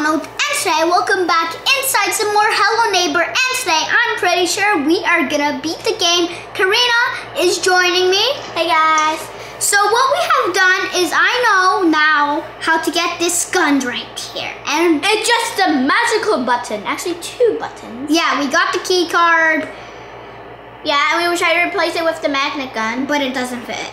Ronald, and today welcome back inside some more Hello Neighbor. And today I'm pretty sure we are gonna beat the game. Karina is joining me. Hey guys. So what we have done is I know now how to get this gun right here. And It's just a magical button. Actually, two buttons. yeah, we got the key card, Yeah, and we were trying to replace it with the magnet gun. but it doesn't fit.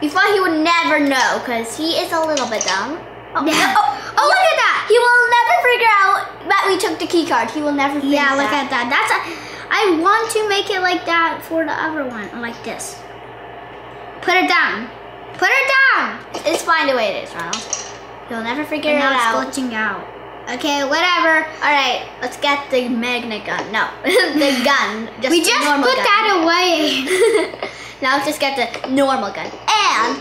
We thought he would never know because he is a little bit dumb. Oh, Yeah. oh, oh, look at that! He will never figure out that we took the key card. He will never think Yeah, look that. at that. That's a, I want to make it like that for the other one, like this. Put it down. Put it down. It's fine the way it is, Ronald. You'll never figure And it now out. it's glitching out. Okay, whatever. All right, let's get the magnet gun. No, the gun. Just we just put gun. that away. now let's just get the normal gun. And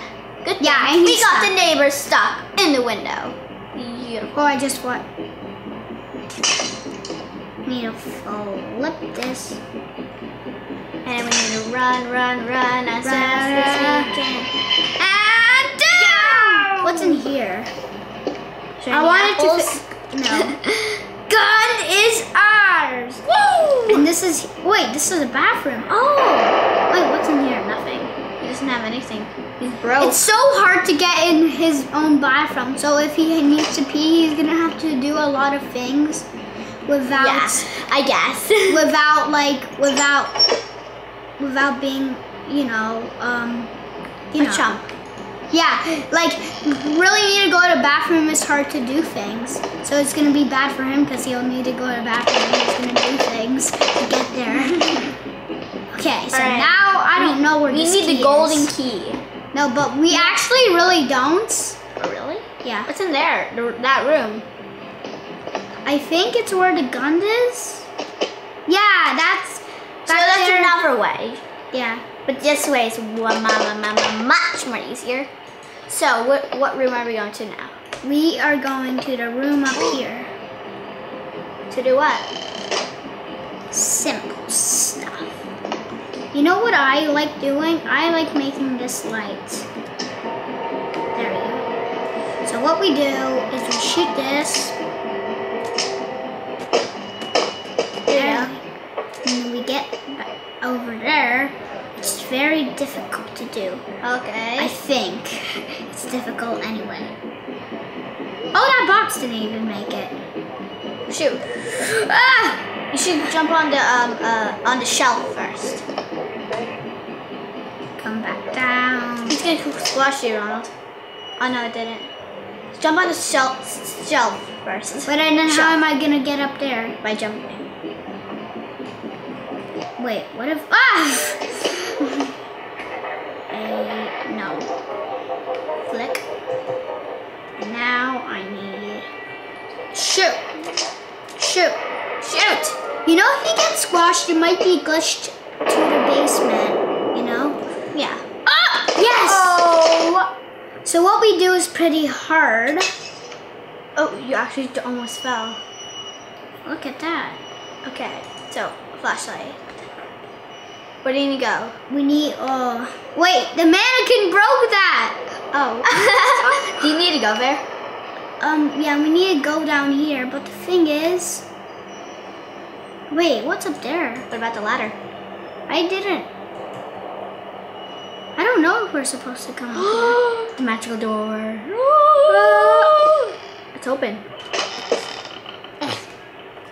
good Yeah, thing we got stuck. the neighbor stuck in the window. Beautiful. oh, I just what? Need to flip this. And we need to run, run, run as fast as we can. And down. What's in here? Should I wanted to. apples? No. Gun is ours. Woo! And this is wait. This is a bathroom. Oh. Wait, what's in here? Nothing. He doesn't have anything. He's broke. It's so hard to get in his own bathroom. So if he needs to pee, he's gonna have to do a lot of things without yeah, I guess. without like without without being you know um you A know. chump. Yeah, like really need to go to the bathroom is hard to do things. So it's gonna be bad for him because he'll need to go to the bathroom he's gonna do things to get there. Okay, so Alright. now I don't know where We need key the golden is. key. No, but we actually really don't. Oh, really? Yeah. What's in there? The, that room. I think it's where the gun is. Yeah, that's So that's there. another way. Yeah. But this way is one mama, mama, much more easier. So what what room are we going to now? We are going to the room up here. To do what? Simple stuff. You know what I like doing? I like making this light. There we go. So what we do is we shoot this. There. And then we get over there. It's very difficult to do. Okay. I think it's difficult anyway. Oh, that box didn't even make it. Shoot. Ah! You should jump on the um uh on the shelf first. Come back down. He's gonna squash you, Ronald. Oh no, it didn't. Jump on the shelf shelf first. But then how am I gonna get up there? by jumping. Wait, what if ah? No. Flick. And now I need shoot, shoot, shoot. You know, if he gets squashed, it might be glitched to the basement. You know? Yeah. Ah! Yes. Oh. So what we do is pretty hard. Oh, you actually almost fell. Look at that. Okay, so flashlight. Where do you need to go? We need. Oh, wait. The mannequin broke that. Oh. do you need to go there? Um, yeah, we need to go down here, but the thing is... Wait, what's up there? What about the ladder? I didn't... I don't know if we're supposed to come here. the magical door. It's open.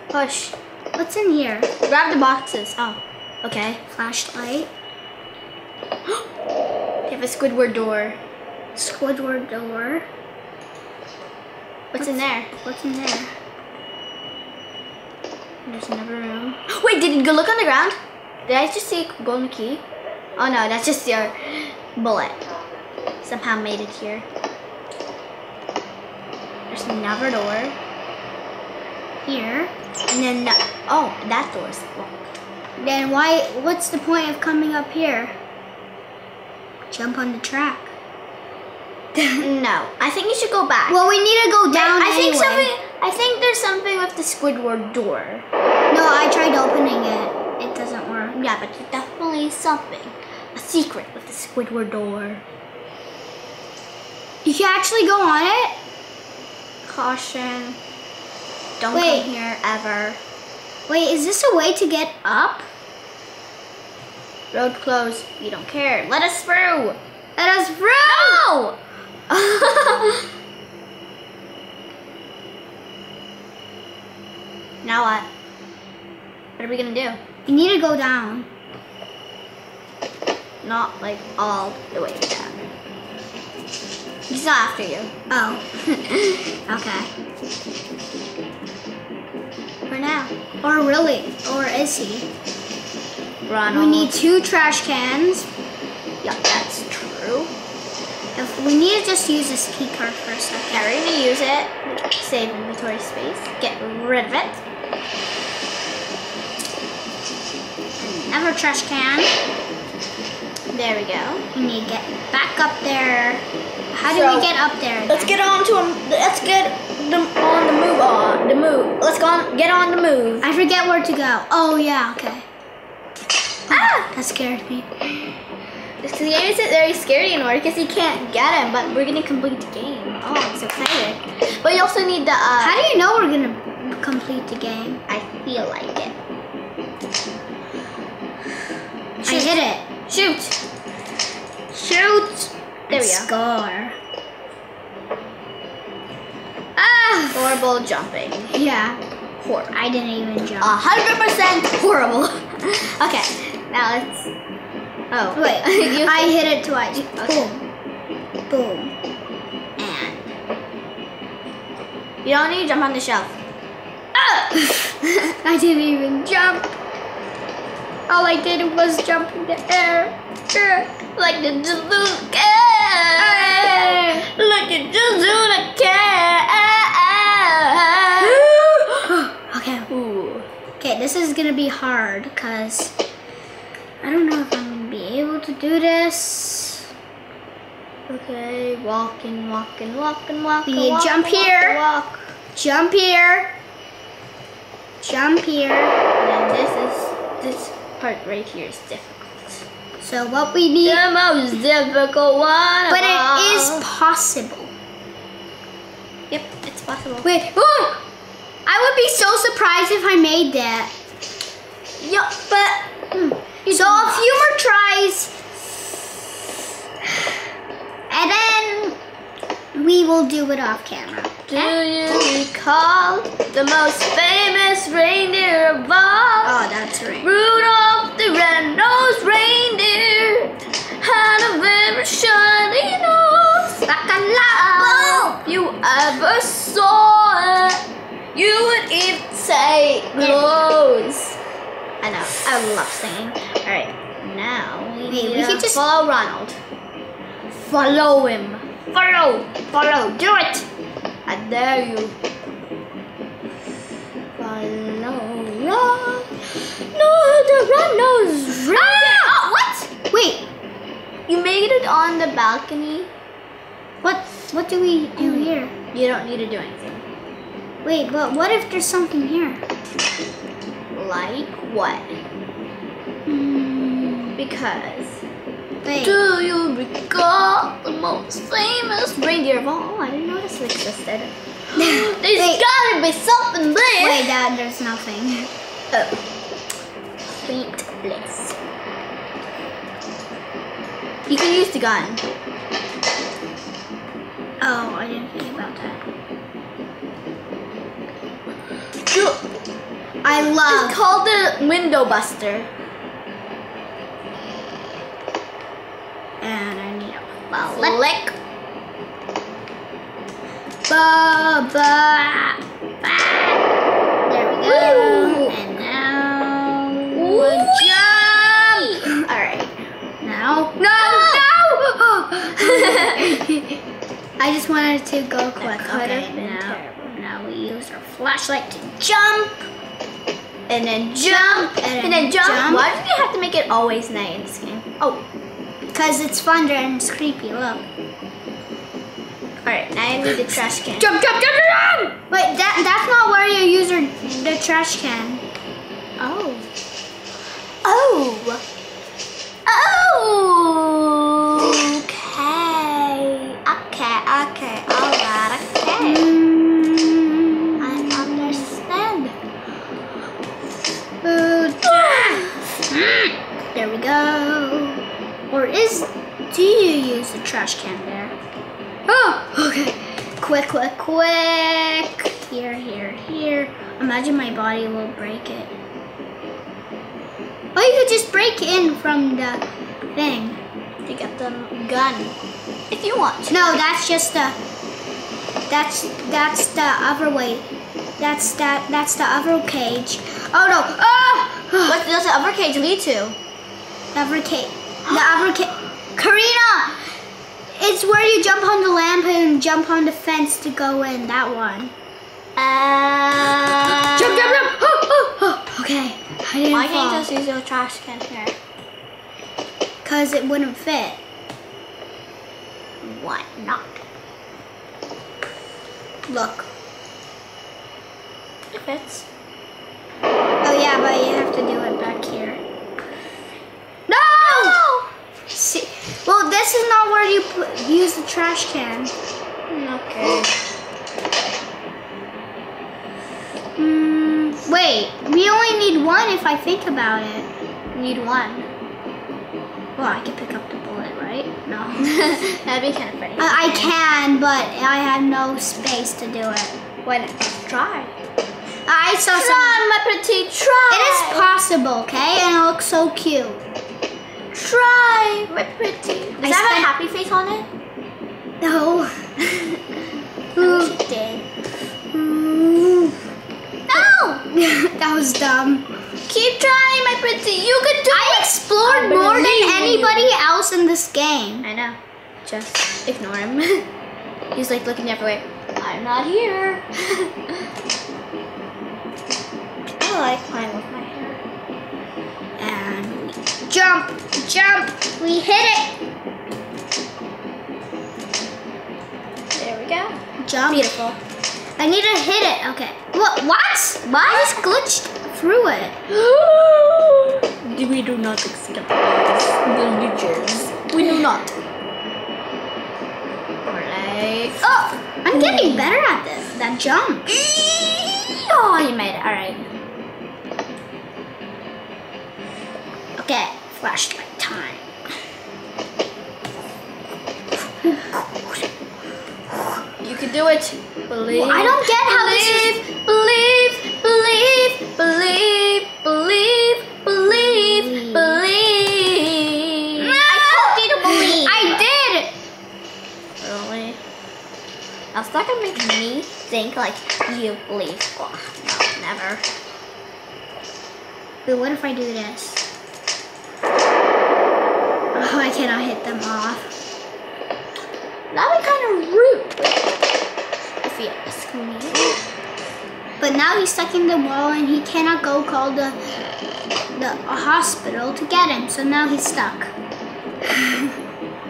Push. What's in here? Grab the boxes. Oh, okay. Flashlight, You have a Squidward door. Squidward door. What's in there? What's in there? There's another room. Wait, did you go look on the ground? Did I just see a golden key? Oh no, that's just your bullet. Somehow made it here. There's another door. Here. And then, no- oh, that door's locked. Then why, what's the point of coming up here? Jump on the track. no, I think you should go back. Well, we need to go down I think anyway. something. I think there's something with the Squidward door. No, I tried opening it. It doesn't work. Yeah, but there's definitely something. A secret with the Squidward door. You can actually go on it? Caution. Don't Wait. come here ever. Wait, is this a way to get up? Road closed. We don't care. Let us through. Let us through! No! now what? What are we gonna do? We need to go down. Not like all the way down. He's not after you. Oh. okay. For now. Or really, or is he? Ronald. We need two trash cans. Yeah, that's true. If we need to just use this key card for a second. Yeah, we're gonna use it. Save inventory space. Get rid of it. Another trash can. There we go. We need to get back up there. How do So, we get up there? Let's get on to him. Let's get the, on the move. On the move. Let's go on. Get on the move. I forget where to go. Oh yeah, okay. Ah! That scared me. This game isn't very scary anymore because you can't get him, but we're gonna complete the game. Oh, I'm so excited. But you also need the. Uh, How do you know we're gonna complete the game? I feel like it. I hit it. Shoot. Shoot. There we go. Score. Ah. Horrible jumping. Yeah. Horrible. I didn't even jump. A hundred percent horrible. okay, now let's. Oh Wait, You- I hit it twice. Okay. Boom. Boom. And. You don't need to jump on the shelf. Ah! I didn't even jump. All I did was jump in the air. Like the Bazooka. Ah. Like the Bazooka. okay. Ooh. Okay, this is gonna be hard because I don't know if I'm gonna be able to do this. Okay, walk and walking, walking, walking, walking. We walking, jump here. Walk. Jump here. Jump here. And then this is this part right here is difficult. So what we need, The most difficult one. but of all. it is possible. Yep, it's possible. Wait, ooh! I would be so surprised if I made that. Yup, but Hmm. So a few more tries, and then we will do it off camera. Do you recall the most famous reindeer of all? Oh, that's right. Rudolph the red-nosed reindeer had a very shiny nose. Like a light If you ever saw it, you would even say glows. I know. I love singing. All right, now we Wait, we could just- follow Ronald. Follow him. Follow. Follow. Do it. I dare you. Follow Ron. No, the red nose reindeer. Oh, what? Wait, You made it on the balcony. what? What do we do here? You don't need to do anything. Wait, but what if there's something here? Like what? Hmm, Because. Wait. Do you recall the most famous reindeer of all? Oh, I didn't know this existed. There's Wait. gotta be something there. Wait, Dad, there's nothing. Oh. Paint place. You can use the gun. Oh, I didn't think about that. I love. It's called the window buster. And I need a Flick. Ba, ba, ba. There we go. Woo. And now Whee! jump. All right. Now, no, no. Ah! I just wanted to go quick. Okay, now, now we use our flashlight to jump. And then jump. And And then jump. jump. Why do you have to make it always night in this game? Oh. Cause it's fun and it's creepy. Look. Alright, now I need the trash can. Jump, jump, jump, jump! Wait, that that's not where you use your, the trash can. Oh. Oh. Oh. Do you use the trash can there? Oh, okay. Quick, quick, quick. Here, here, here. Imagine my body will break it. Oh, you could just break in from the thing. To get the gun. If you want to. No, that's just the. That's that's the other way. That's that. That's the other cage. Oh no! Ah! What does the other cage lead to? The other cage. The other cage. Karina, it's where you jump on the lamp and jump on the fence to go in. That one. Uh, Jump, jump, jump! Oh, oh, oh. Okay. I didn't Why fall. can't you just use your trash can here? Cause it wouldn't fit. Why not? Look. It fits. Oh yeah, but you have to do it back here. No! See, well, this is not where you put, use the trash can. Okay. Mm, wait, we only need one if I think about it. Need one. Well, I can pick up the bullet, right? No. That'd be kind of funny. I, I can, but I have no space to do it. Why not? Try. I saw some. Try, my pretty, try. It is possible, okay? And it looks so cute. Try, my pretty. Does I that have a happy face on it? No. It did. No! that was dumb. Keep trying, my pretty. You can do I it. I explored more than believe in you. anybody else in this game. I know. Just ignore him. He's like looking everywhere. I'm not here. I like playing with my hair. And jump, jump. We hit it. There we go. Jump. Beautiful. I need to hit it. Okay. What? What? Why? is just glitched through it. we do not accept glitches. We do not. Alright. Oh, I'm getting better at this. That jump. Oh, you made it. Alright. Okay. Flashlight time. You can do it. Believe. Well, I don't get how this is- believe, believe, believe, believe, believe, believe, mm. believe. I told you to believe. I did. Really? That's not gonna make me think like you believe. Oh, no, never. But what if I do this? I cannot hit them off. That'd be kind of rude. If you ask me. But now he's stuck in the wall and he cannot go call the the hospital to get him. So now he's stuck.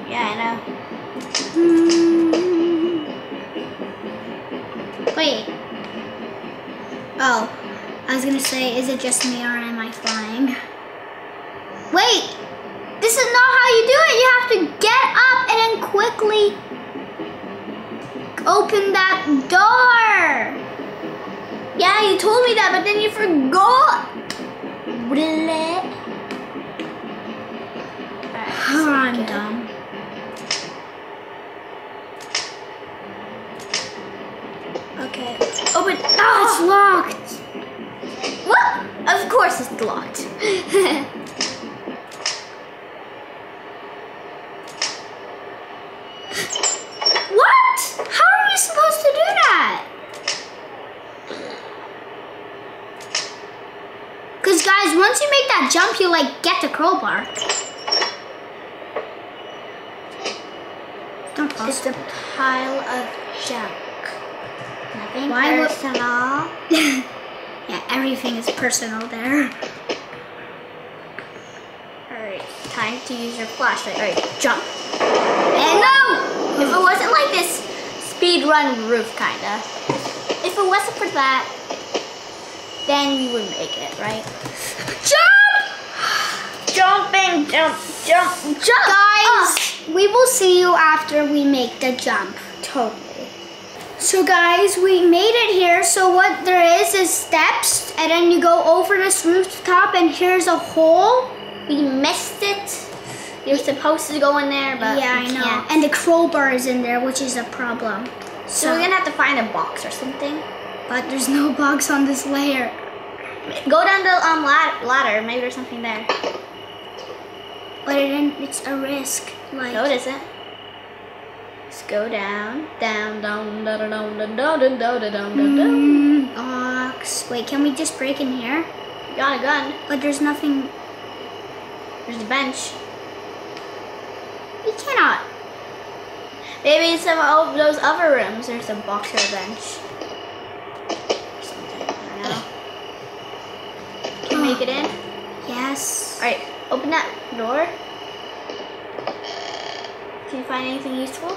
Yeah, I know. Hmm. Wait. Oh, I was gonna say, is it just me or am I flying? Wait, this is not how you do it. You have to get up and then quickly open that door. Yeah, you told me that, but then you forgot. Bleh. Oh, I'm dumb. Okay. Open. Oh, it's Oh, locked. what? Of course it's locked. What? How are we supposed to do that? Because, guys, once you make that jump, you, like, get the crowbar. Don't it's pause. a pile of junk. Nothing Why would- personal. yeah, everything is personal there. Alright, time to use your flashlight. Alright, jump. And no! If it wasn't like this speed run roof, kinda. If it wasn't for that, then we would make it, right? Jump! Jumping, jump, jump, jump! Guys, uh, we will see you after we make the jump. Totally. So guys, we made it here. So what there is is steps, and then you go over this rooftop, and here's a hole. We missed it. You're supposed to go in there, but yeah, I know. can't. And the crowbar is in there, which is a problem. so we're gonna have to find a box or something. But there's no box on this layer. Go down the um ladder. Maybe there's something there. But it, it's a risk. Like No, it isn't. Let's go down, down, down, down, down, down, down, down, down, down, down, down, down. Mm, box. Wait, can we just break in here? Got a gun. But there's nothing. There's a bench. We cannot. Maybe in some of those other rooms, there's a box or a bench. Something. I don't know. Can you make it in? Yes. Alright, open that door. Can you find anything useful?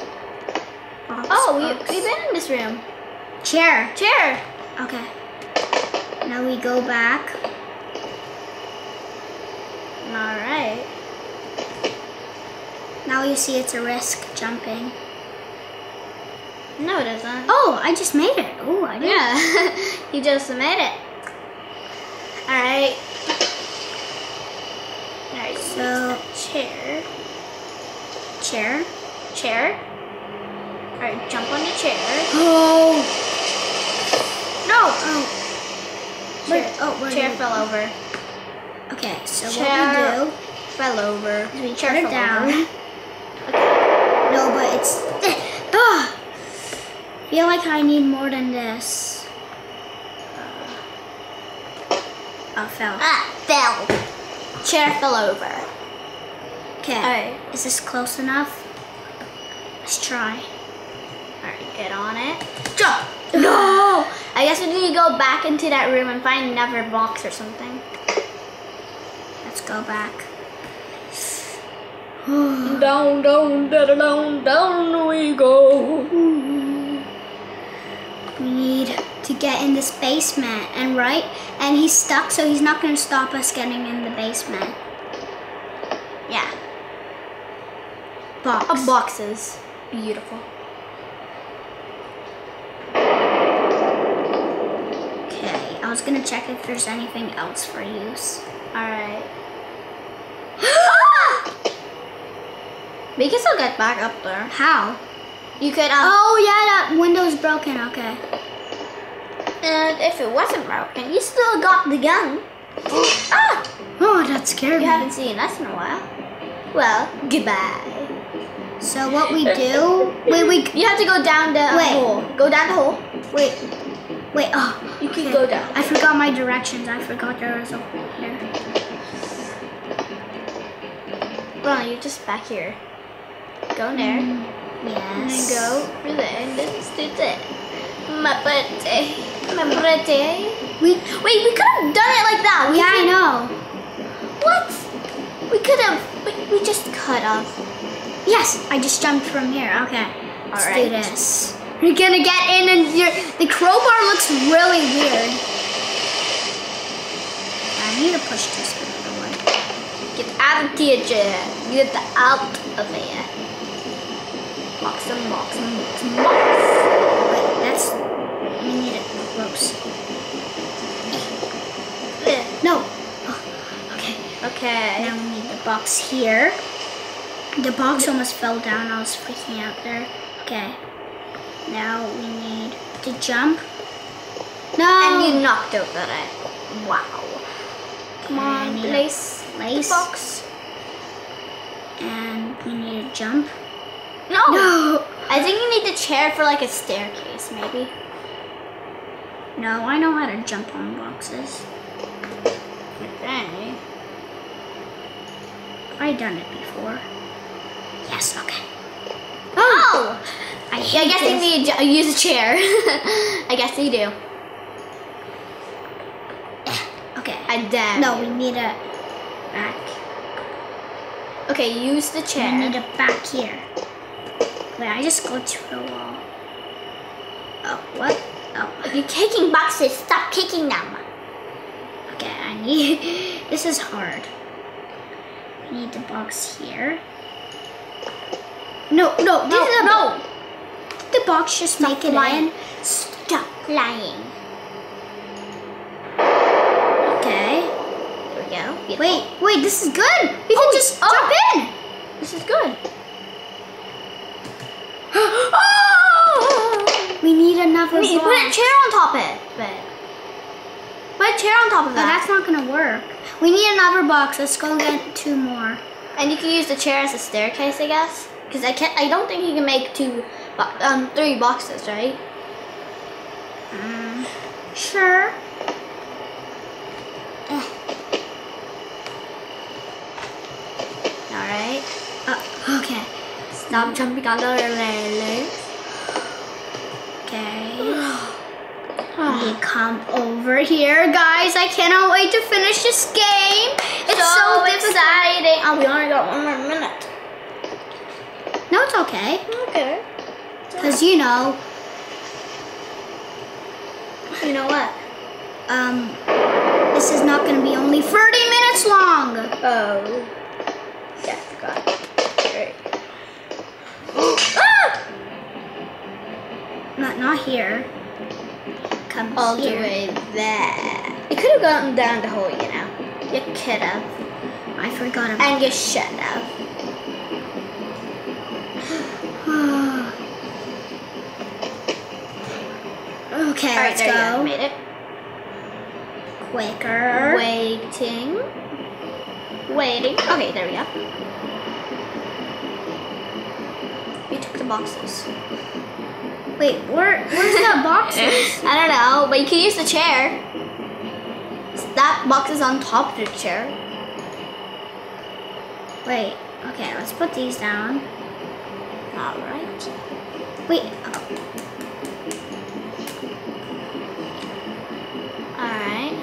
Box, Oh, we, box. we've been in this room. chair. Chair. Okay. Now we go back. Alright. Now you see it's a risk jumping. No, it isn't. Oh, I just made it. Oh, I did. Yeah, you just made it. Alright. Alright, So chair. chair. Chair. Alright, jump on the chair. Oh. No! Oh. Chair, Where- oh, where chair fell over. Okay. So Chair. what we do? Fell over. We chair put it down. over. No, but it's. Ah. Feel like I need more than this. Oh, fell. Ah, fell. Chair fell over. Okay. Alright. Is this close enough? Let's try. Get on it. Jump! No! I guess we need to go back into that room and find another box or something. Let's go back. Down, down, down, down, down we go. We need to get in this basement, and right, and he's stuck, so he's not going to stop us getting in the basement. Yeah. Box. Boxes. Beautiful. Okay, I was gonna check if there's anything else for use. Alright. we can still get back up there. How? You could, um, Oh yeah, that window's broken. Okay. and if it wasn't broken, you still got the gun. ah! Oh, that scared You me. haven't seen us in a while. Well, goodbye. So what we do? Wait, we You have to go down the um, Wait. hole. Go down the hole. wait, wait. Oh, You can okay. go down. I forgot my directions. I forgot there was a hole here. Well, you're just back here. Go there. Mm. And then Yes. go over there. And then do that. My birthday. My birthday. We. Wait, we could have done it like that. We Yeah, I know. What? We could have. We, we just cut off. Yes, I just jumped from here. Okay. Let's do Alright. this. We're gonna get in, and the crowbar looks really weird. I need to push this another way. Get out of here, Jen. Get out of here. Box and box and box and box. Wait, that's. We need it close. Eh, No. Oh, okay. Okay. Now we need the box here. The box almost fell down. I was freaking out there. Okay. Now we need to jump. No. And you knocked over it. Wow. Come I on, place place. box. And we need to jump. No. No. I think you need the chair for like a staircase, maybe. No, I know how to jump on boxes. Okay. I've done it before. Yes, okay. Oh! oh. I I guess you need to use a chair. I guess you do. Okay. I damn. No, we need a back. Okay, use the chair. We need a back here. Wait, I just go to the wall. Oh, what? Oh, You're kicking boxes. Stop kicking them. okay. I need. This is hard. We need the box here. No, no, this No, is a no. The box just Stop make it flying. in. Stop lying. Okay. There we go. Beautiful. Wait, wait. This is good. We can Oh, just oh. jump in. This is good. oh! We need another box. put a chair on top of it. But put a chair on top of that. that's not gonna work. We need another box. Let's go get two more. and you can use the chair as a staircase, I guess. Because I can't. I don't think you can make two, um, three boxes, right? Mm, sure. Eh, All right. uh, okay. Stop jumping on the railing. Okay. Come over here, guys. I cannot wait to finish this game. It's so, difficult. exciting. Oh, we only got one more minute. No, it's okay. Okay. Cause you know, You know what? um, this is not gonna be only 30 minutes long. Oh. Yeah, I forgot. Great. ah! Not not here. Come All the way there. You could have gotten down the hole, you know. You could have. I forgot about. And you should have. Okay, Alright, let's there you go. go. Made it. Quicker. Waiting. Waiting. Okay, there we go. You took the boxes. Wait, where where's the boxes? I don't know, but you can use the chair. That box is on top of the chair. Wait. Okay, let's put these down. Alright. Wait. oh, Alright.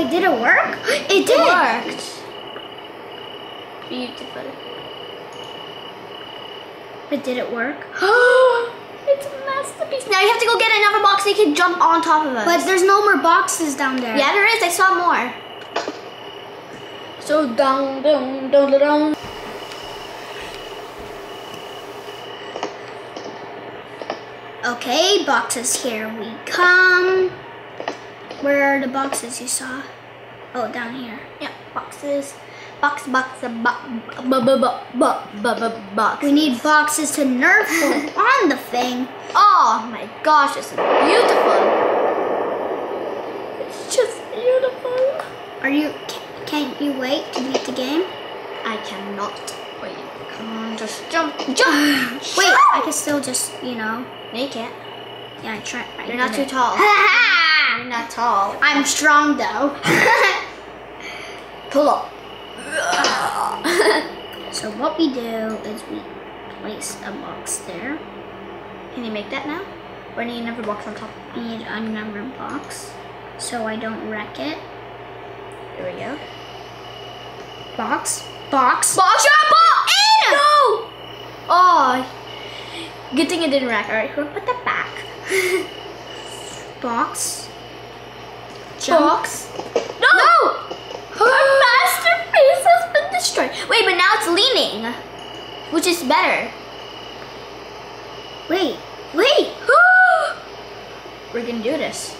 Wait, did it work? It did. It worked. Beautiful. But did it work? it's a masterpiece. Now you have to go get another box so you can jump on top of us. But there's no more boxes down there. yeah, there is. I saw more. So down, down, down, down. Okay, boxes here we come. Where are the boxes you saw? Oh, down here. Yeah, boxes. Box, box, box, box, box. We need boxes to nerf on the thing. Oh my gosh, it's beautiful. It's just beautiful. Are you? Can't you wait to beat the game? I cannot wait. Come on, just jump, jump. Wait, I can still just, you know. No, you can't. Yeah, I try. You're not too it. tall. You're not tall. I'm strong though. Pull up. so what we do is we place a box there. Can you make that now? Or need another box on top? I need another box so I don't wreck it. There we go. Box. Box. Box box in! No! Oh, good thing it didn't wreck. All right, we'll put that back. Box. Box. No! Our masterpiece has been destroyed. Wait, but now it's leaning, which is better. Wait. Wait. We're gonna do this.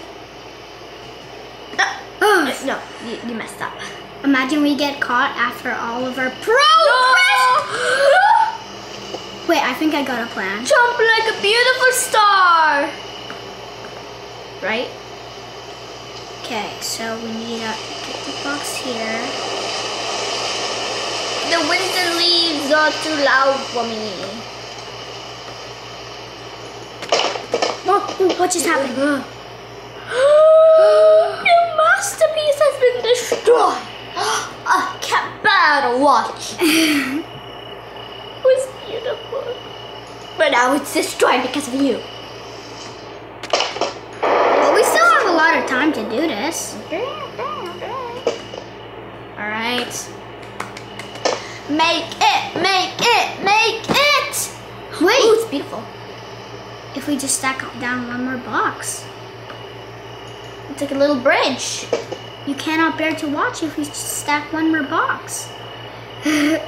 Ugh. No, you, you messed up. Imagine we get caught after all of our progress. Wait, I think I got a plan. Jump like a beautiful star. Right? Okay, so we need to get the box here. The and leaves are too loud for me. Oh, what just happened? Your masterpiece has been destroyed. I can't bear to watch. it was beautiful. But now it's destroyed because of you. Well, we still have a lot of time to do this. Alright. Make it, make it, make it! Wait, Ooh, it's beautiful. if we just stack down one more box. It's like a little bridge. You cannot bear to watch if we just stack one more box.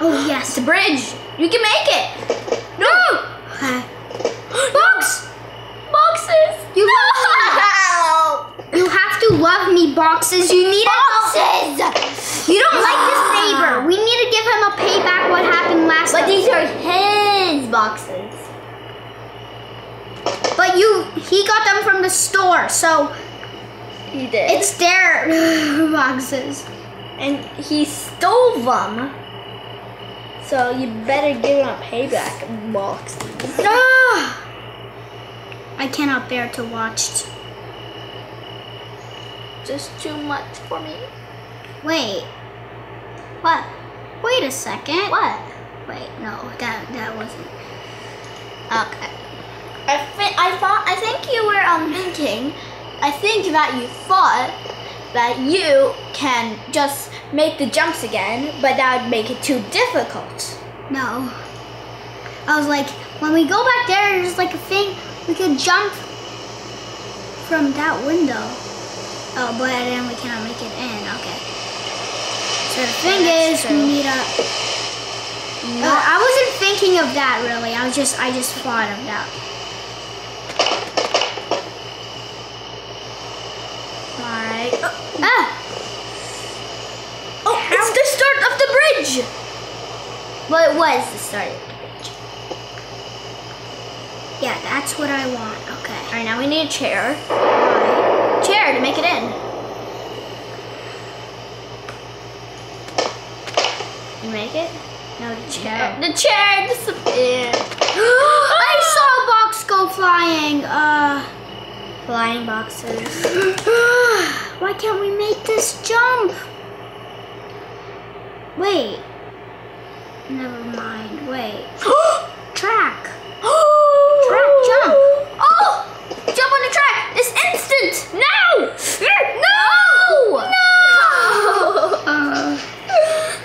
Oh, yes. The bridge. You can make it. No! Okay. Box! boxes. You no. You have to love me boxes. You need boxes. A, you don't like this neighbor. We need to give him a payback. What happened last? But these are his boxes. But you, he got them from the store, so he did. It's their boxes, and he stole them. So you better give him a payback box. No. I cannot bear to watch. Just too much for me. Wait, What? wait a second. What? Wait, no, that that wasn't. Okay. I I thought I think you were um thinking I think that you thought that you can just make the jumps again, but that would make it too difficult. No. I was like, when we go back there, there's like a thing we could jump from that window. Oh, but then we cannot make it in. Okay. So the thing that's is, true. we need a. Uh, I wasn't thinking of that really. I was just, I just thought of that. Alright. Ah, Oh, it's the start of the bridge! Well, it was the start. Yeah, that's what I want. Okay. Alright, now we need a chair. Alright. Chair to make it in. You make it? No, the chair. The chair disappeared. I saw a box go flying. Uh. Flying boxes. Why can't we make this jump? Wait. Never mind. Wait. Track, jump. Oh! Jump on the track! This instant! Now! No! No! Uh,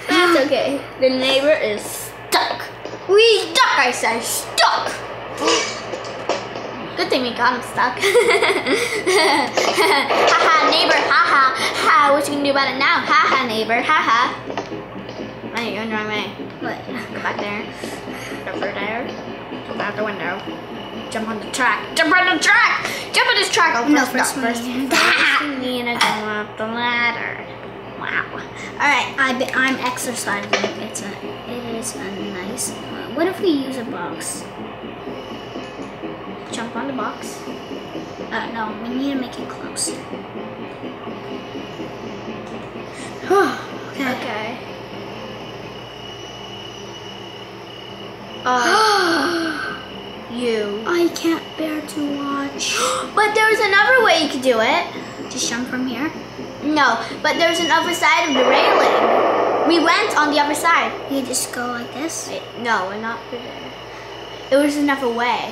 That's okay. The neighbor is stuck. We stuck, I said. Stuck! Good thing we got him stuck. haha, neighbor, haha. Ha, ha, what you gonna do about it now? Haha, neighbor, haha. Why are you're going the wrong way? what? Go back there. Go through there. Jump out the window. Jump on the track. Jump on the track! Jump on this track! Oh, No, first, first no, we first, need- first we need to go up the ladder. Wow. Alright, I'm exercising. It's a, it is a nice. What if we use a box? Jump on the box. Uh, no, we need to make it close. okay. Okay. Uh, you. I can't bear to watch. But there's another way you could do it. Just jump from here. No, but there's another side of the railing. We went on the other side. You just go like this. Wait, no, we're not through there. There was another way.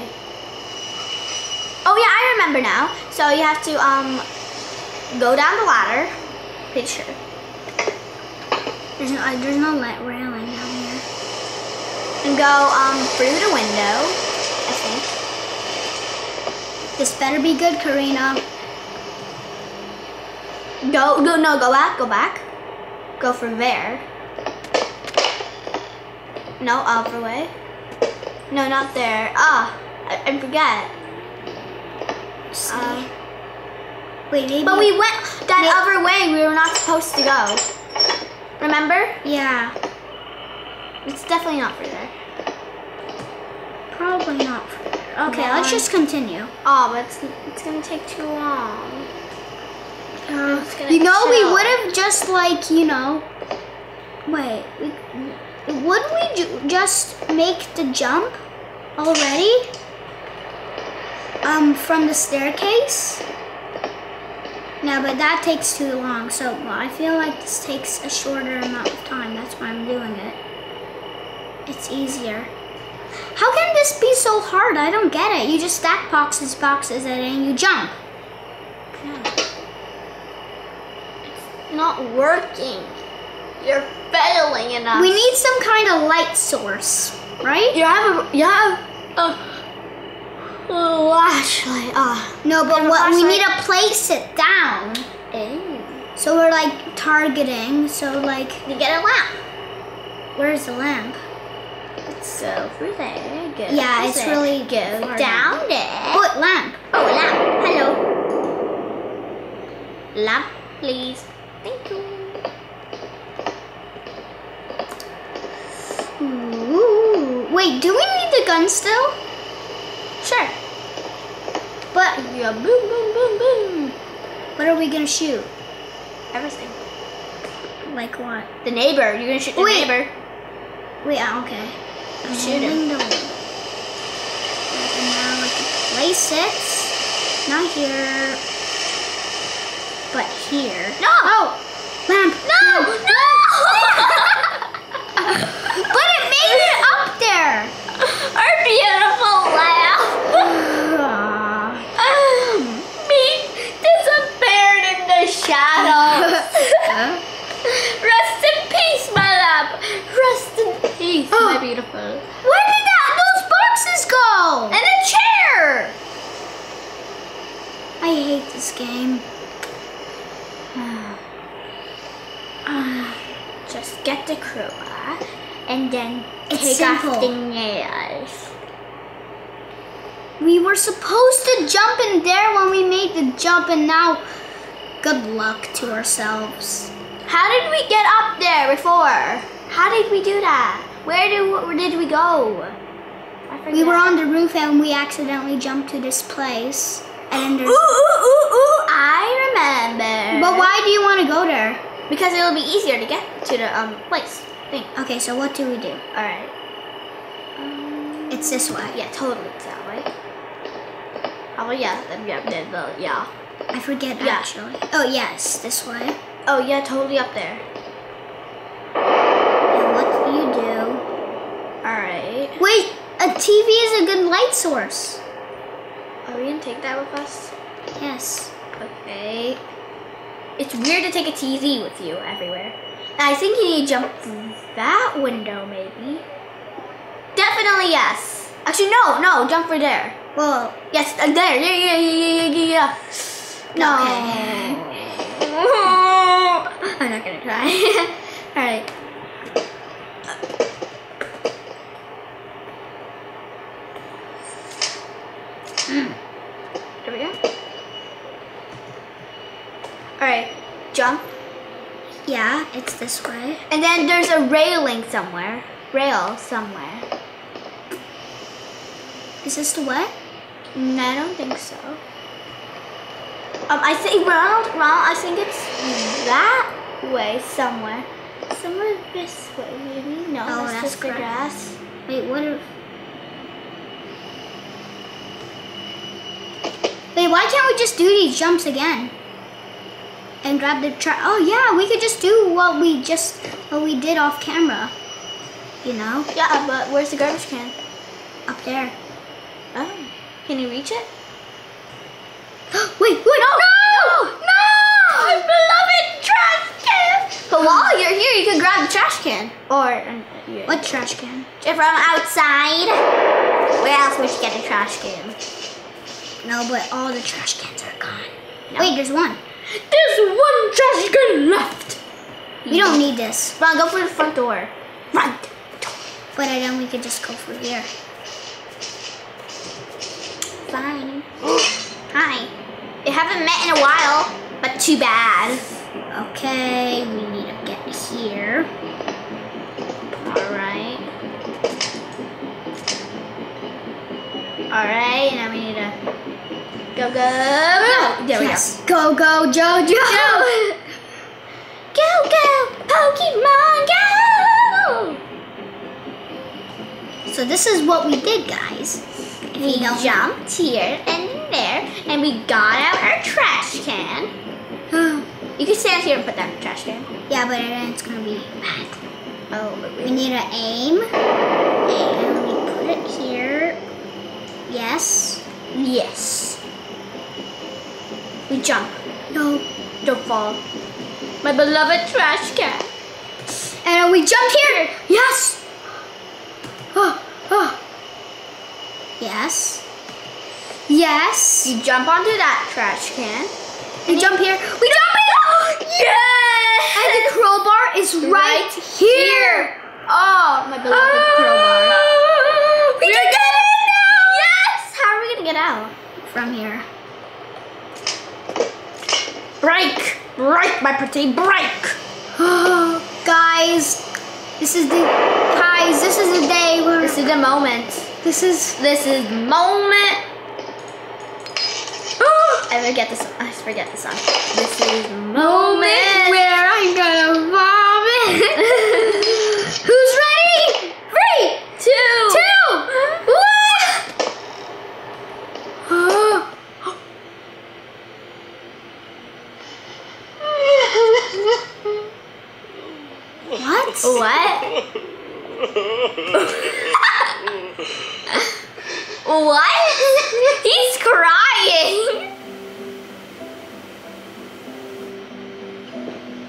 Oh yeah, I remember now. So you have to um go down the ladder. Pretty sure. There's no, uh, there's no light railing down here. And go um through the window. I think. This better be good, Karina. Go go, no go back, go back. Go from there. No, other way. No, not there. Ah, I, I forget. Um, Wait, maybe. But we went that May- other way we were not supposed to go. Remember? Yeah, It's definitely not through there. probably not. For. there. Okay, let's just continue. Oh, but it's, it's gonna take too long. Uh, you know, we would have just like you know. Wait, we, would we ju- just make the jump already? Um, from the staircase. No, but that takes too long. So well, I feel like this takes a shorter amount of time. That's why I'm doing it. It's easier. How can this be so hard? I don't get it. You just stack boxes, boxes, and then you jump. Not working. You're failing in us. We need some kind of light source, right? You have a you have a, a flashlight. Ah. No, but what we need to place it down. So we're like targeting. So like, You get a lamp. where's the lamp? Go through there. Go. Yeah, it's there. really go far down there. What lamp? Oh, lamp. Hello. Lamp, please. Thank you. Ooh, Wait, do we need the gun still? Sure. But Yeah, boom, boom, boom, boom. what are we gonna shoot? Everything. Like what? The neighbor. You're gonna shoot the Wait. neighbor. Wait, ah, okay. I'm Shoot him. holding the wing. Now I can place it. Not here, but here. No. Oh, lamp. No! No! But it made it up there. Our beautiful lamb. Me disappeared in the shadows. Rest in peace, my lamb. Rest in peace, my Oh. beautiful. Where did that those boxes go? And a chair. I hate this game. Just get the crowbar and then It's take simple. off the nails. We were supposed to jump in there when we made the jump, and now, good luck to ourselves. How did we get up there before? How did we do that? Where did where did we go? We were on the roof and we accidentally jumped to this place. And Ooh, ooh, ooh, ooh! I remember. But why do you want to go there? Because it'll be easier to get to the um place. Thing. Okay, so what do we do? All right. Um, It's this way. yeah, totally it's that way. Oh yeah, then yeah, then the yeah. I forget Yeah. actually. Oh yes, this way. Oh yeah, totally up there. And what do you do? All right. Wait, a TV is a good light source. Are we gonna take that with us? Yes. Okay. It's weird to take a TV with you everywhere. I think you need to jump through that window, maybe. Definitely yes. Actually, no, no, jump for there. Well, Yes, uh, there, yeah, yeah, yeah, yeah, yeah, yeah. No. I'm not gonna try. All right. There we go. All right, jump. yeah, it's this way. And then there's a railing somewhere. Rail somewhere. Is this the way? No, I don't think so. Um, I think Ronald, Ronald, I think it's that way somewhere. Somewhere this way, maybe. No, Oh, that's, that's the grass. Wait, what if... Wait, why can't we just do these jumps again? And grab the tra- Oh yeah, we could just do what we just what we did off camera. You know, Yeah, but where's the garbage can? up there. Oh, can you reach it? wait, wait, no, no, My beloved trash can. But while you're here, you can grab the trash can. Or um, yeah. What trash can? If I'm outside, where else would you get a trash can? No, but all the trash cans are gone. No. Wait, there's one. There's one trash can left. We don't need this. Ron, go for the front door. Front. But I then we could just go through here. Fine. Hi. We haven't met in a while, but too bad. Okay, we need to get here. Alright. Alright, now we need to go, go, go. There yes. Go, go, Jojo. go. Go, go, Pokemon, go! So this is what we did, guys. We jumped here and there, and we got out our trash can. You can stand here and put that in the trash can. yeah, but then it's gonna be bad. Oh, but We need to aim. And we put it here. Yes. Yes. We jump. No. Don't fall. My beloved trash can. And we jump here. Yes. Oh, oh. Yes. Yes. You jump onto that trash can. We jump here. We jump here. Yes! And the crowbar is right, here. Oh, my beloved ah, crowbar. We We're can get it now. Yes! How are we gonna get out? From here. Break! Break, my pretty, break! Guys, this is the guys, this is the day where This is the moment. this is This is moment. I forget the song. I forget the song. This is the moment. where I'm gonna vomit. Who's ready? Three, Two. two, one. What? What? He's crying.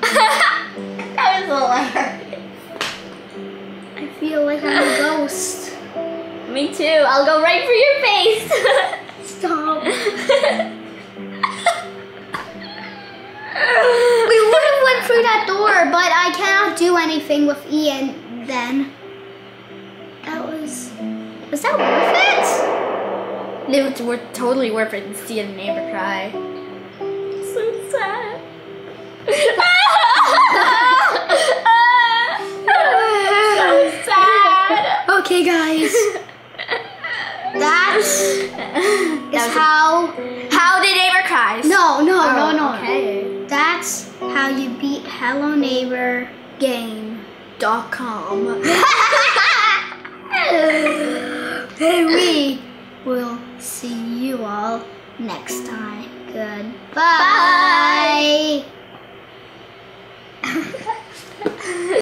that was hilarious. I feel like I'm a ghost. Me too. I'll go right for your face. Stop. That door, but I cannot do anything with Ian then. That was. Was that worth it? It was worth, totally worth it to see a neighbor cry. So sad. so sad. Okay, guys. That is That how. How the neighbor cries. No, no, no, Oh, no. okay. That's how you beat hello neighbor game.com and we will see you all next time goodbye Bye.